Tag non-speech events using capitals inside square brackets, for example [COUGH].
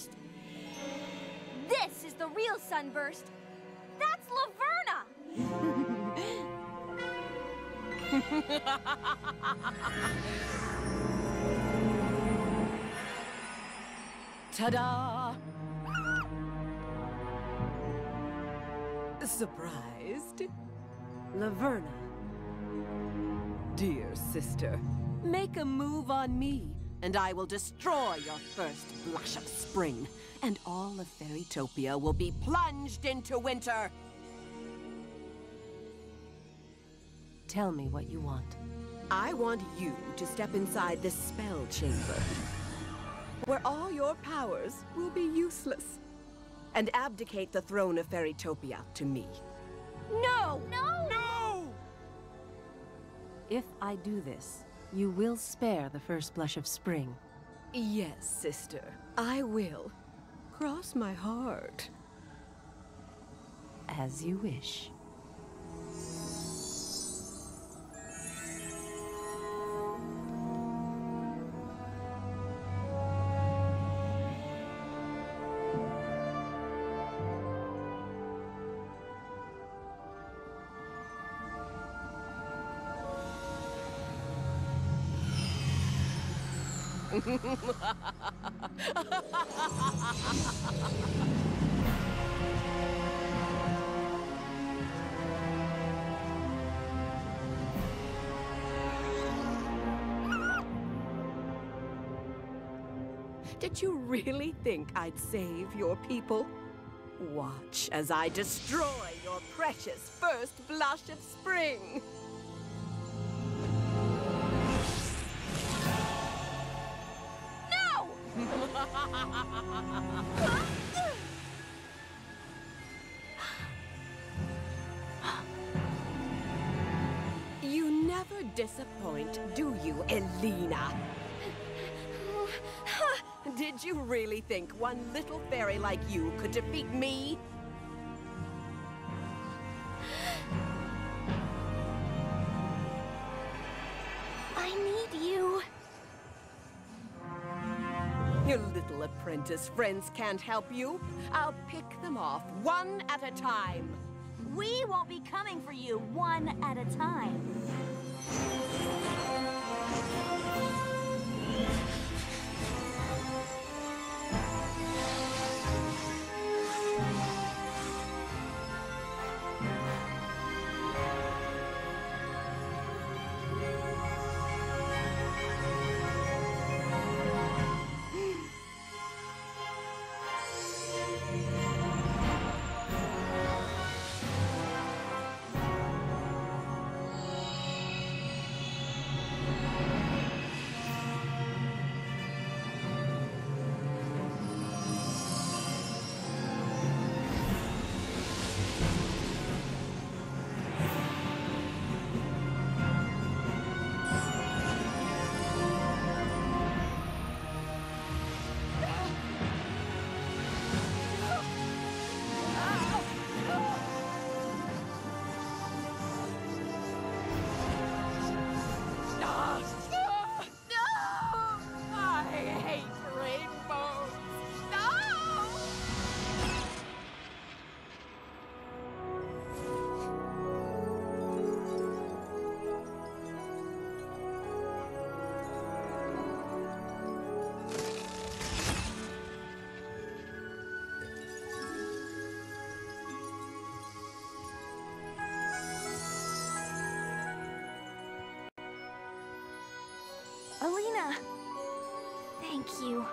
sunburst. This is the real sunburst. That's Laverna! [LAUGHS] Ta-da! Surprised? Laverna. Dear sister, make a move on me, and I will destroy your first blush of spring, and all of Fairytopia will be plunged into winter. Tell me what you want. I want you to step inside the spell chamber, where all your powers will be useless, and abdicate the throne of Fairytopia to me. No! No! No! If I do this, you will spare the first blush of spring. Yes, sister, I will. Cross my heart. As you wish. Did you really think I'd save your people? Watch as I destroy your precious first blush of spring. You never disappoint, do you, Elina? Did you really think one little fairy like you could defeat me? Your little apprentice friends can't help you. I'll pick them off one at a time. We won't be coming for you one at a time. Thank you.